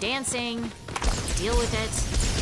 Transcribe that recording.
Dancing. Deal with it.